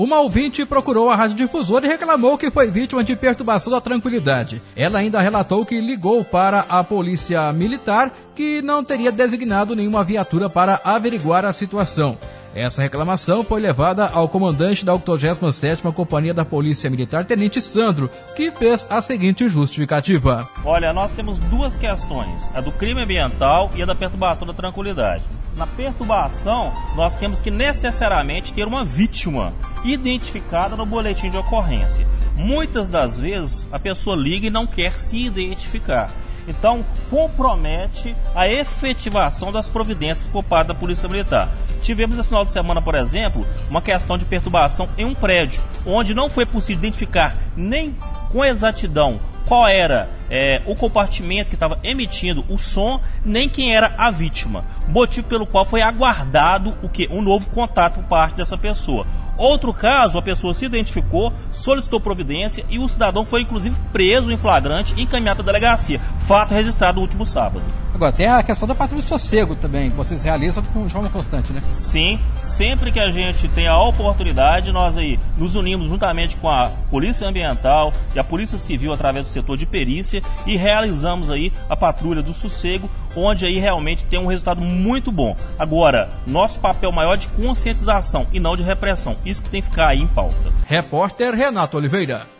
Uma ouvinte procurou a radiodifusora e reclamou que foi vítima de perturbação da tranquilidade. Ela ainda relatou que ligou para a polícia militar que não teria designado nenhuma viatura para averiguar a situação. Essa reclamação foi levada ao comandante da 87ª Companhia da Polícia Militar, Tenente Sandro, que fez a seguinte justificativa. Olha, nós temos duas questões, a do crime ambiental e a da perturbação da tranquilidade. Na perturbação, nós temos que necessariamente ter uma vítima identificada no boletim de ocorrência. Muitas das vezes a pessoa liga e não quer se identificar. Então, compromete a efetivação das providências por parte da Polícia Militar. Tivemos esse final de semana, por exemplo, uma questão de perturbação em um prédio, onde não foi possível identificar nem com exatidão qual era é, o compartimento que estava emitindo o som, nem quem era a vítima. Motivo pelo qual foi aguardado o que um novo contato por parte dessa pessoa. Outro caso, a pessoa se identificou, solicitou providência e o cidadão foi inclusive preso em flagrante e encaminhado à delegacia. Fato registrado no último sábado. Agora, tem a questão da patrulha de sossego também, que vocês realizam de forma constante, né? Sim, sempre que a gente tem a oportunidade, nós aí nos unimos juntamente com a Polícia Ambiental e a Polícia Civil através do setor de perícia e realizamos aí a patrulha do sossego, onde aí realmente tem um resultado muito bom. Agora, nosso papel maior é de conscientização e não de repressão. Isso que tem que ficar aí em pauta. Repórter Renato Oliveira.